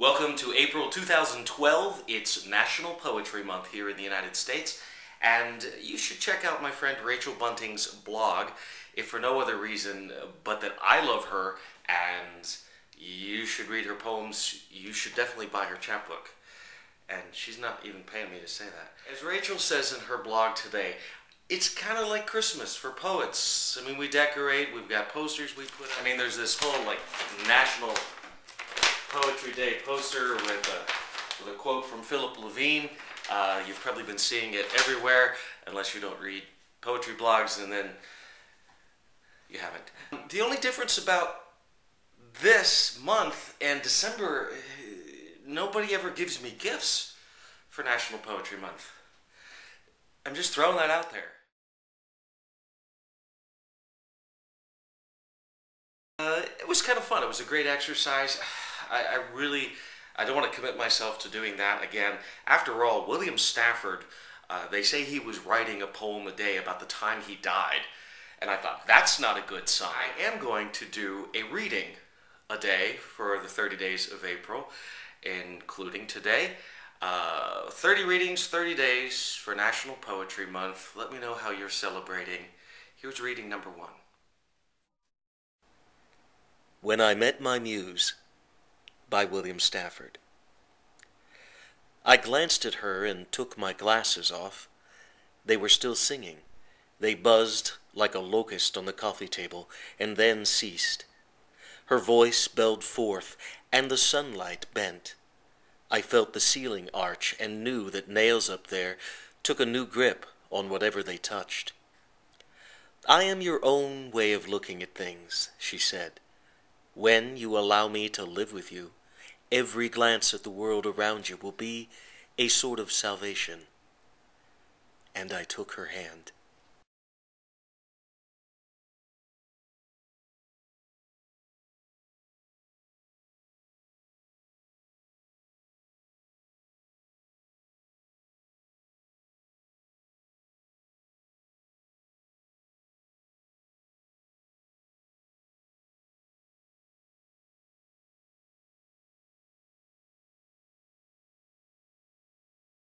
Welcome to April 2012. It's National Poetry Month here in the United States, and you should check out my friend Rachel Bunting's blog, if for no other reason but that I love her and you should read her poems. You should definitely buy her chapbook. And she's not even paying me to say that. As Rachel says in her blog today, it's kind of like Christmas for poets. I mean, we decorate, we've got posters we put. I mean, there's this whole like national Poetry Day poster with a, with a quote from Philip Levine. Uh, you've probably been seeing it everywhere, unless you don't read poetry blogs, and then you haven't. The only difference about this month and December, nobody ever gives me gifts for National Poetry Month. I'm just throwing that out there. Uh, it was kind of fun. It was a great exercise. I, I really, I don't want to commit myself to doing that again. After all, William Stafford, uh, they say he was writing a poem a day about the time he died. And I thought, that's not a good sign. I am going to do a reading a day for the 30 days of April, including today. Uh, 30 readings, 30 days for National Poetry Month. Let me know how you're celebrating. Here's reading number one. When I Met My Muse by William Stafford. I glanced at her and took my glasses off. They were still singing. They buzzed like a locust on the coffee table, and then ceased. Her voice belled forth, and the sunlight bent. I felt the ceiling arch and knew that nails up there took a new grip on whatever they touched. I am your own way of looking at things, she said. When you allow me to live with you, every glance at the world around you will be a sort of salvation. And I took her hand.